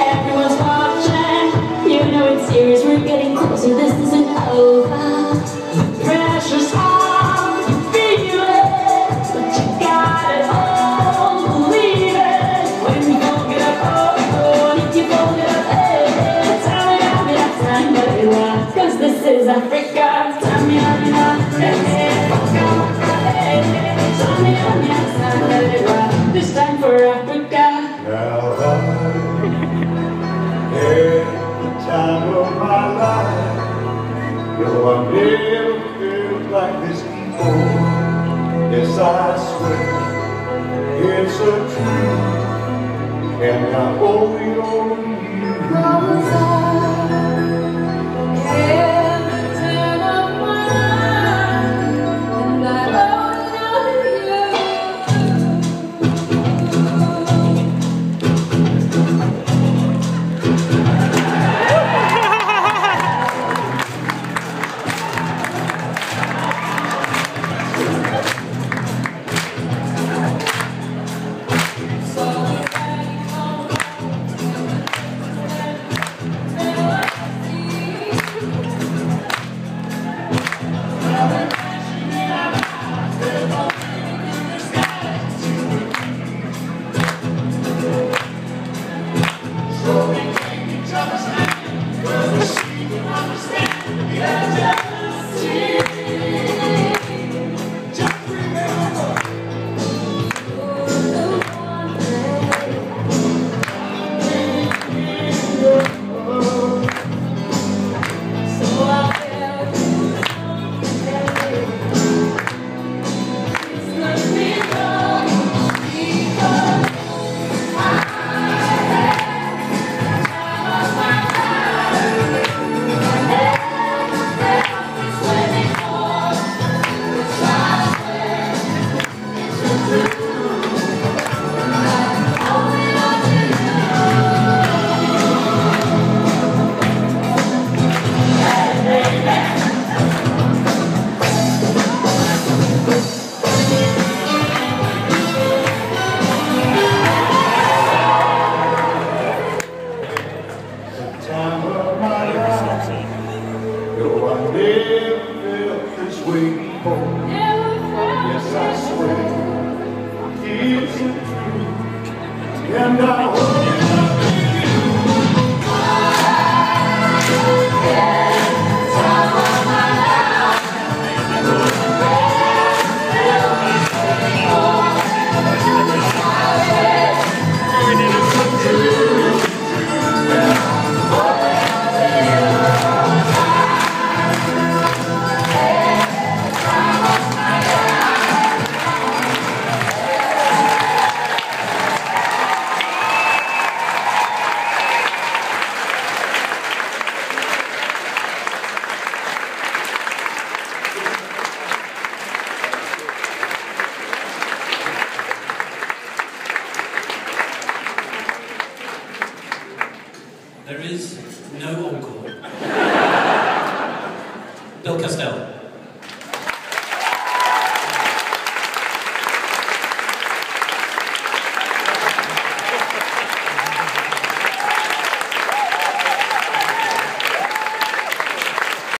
Everyone's watching. You know it's serious. We're getting closer. This isn't over. I've never felt like this before. Yes, I swear it's a truth, and I owe it all never felt this way before. Yes, I swear the truth, and I There is no encore. Bill Costello.